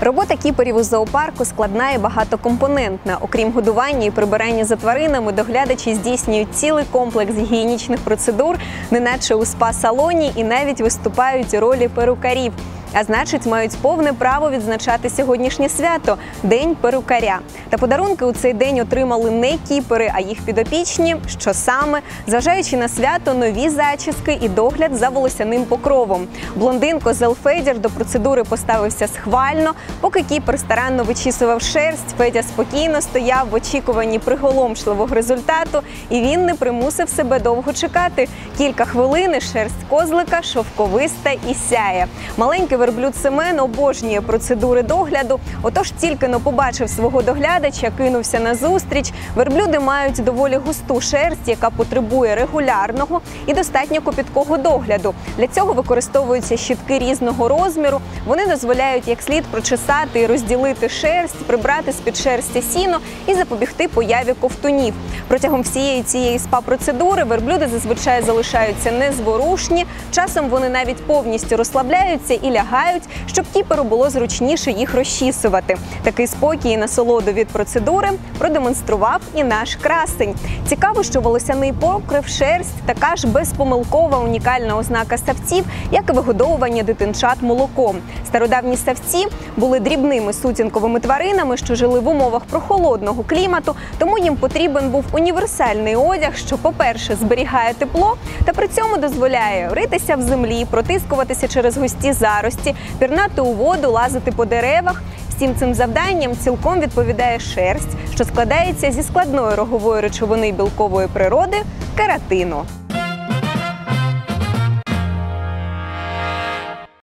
Робота кіперів у зоопарку складна і багатокомпонентна. Окрім годування і прибирання за тваринами, доглядачі здійснюють цілий комплекс гігієнічних процедур, неначе у спа-салоні, і навіть виступають у ролі перукарів. А значить, мають повне право відзначати сьогоднішнє свято День перукаря. Та подарунки у цей день отримали не кіпери, а їх підопічні. Що саме, зважаючи на свято, нові зачіски і догляд за волосяним покровом. Блондин Козел до процедури поставився схвально. Поки кіпер старанно вичісував шерсть, Федя спокійно стояв в очікуванні приголомшливого результату, і він не примусив себе довго чекати. Кілька хвилин шерсть козлика шовковиста і сяє. Маленький верблюд Семен обожнює процедури догляду. Отож, тільки но побачив свого доглядача, кинувся на зустріч. Верблюди мають доволі густу шерсть, яка потребує регулярного і достатньо копіткого догляду. Для цього використовуються щітки різного розміру. Вони дозволяють як слід прочесати і розділити шерсть, прибрати з під шерсті сіно і запобігти появі ковтунів. Протягом всієї цієї спа-процедури верблюди зазвичай залишаються незворушні. Часом вони навіть повністю розслабляються і лягають, щоб кіперу було зручніше їх розчісувати. Такий спокій і насолоду від процедури продемонстрував і наш красень. Цікаво, що волосяний покрив, шерсть така ж безпомилкова унікальна ознака ставців, як і вигодовування дитинчат молоком. Стародавні ставці були дрібними сутінковими тваринами, що жили в умовах прохолодного клімату, тому їм потрібен був універсальний одяг, що, по-перше, зберігає тепло та при цьому дозволяє ритися в землі, протискуватися через густі зарості, пірнати у воду, лазити по деревах. Всім цим завданням цілком відповідає шерсть, що складається зі складної рогової речовини білкової природи кератину.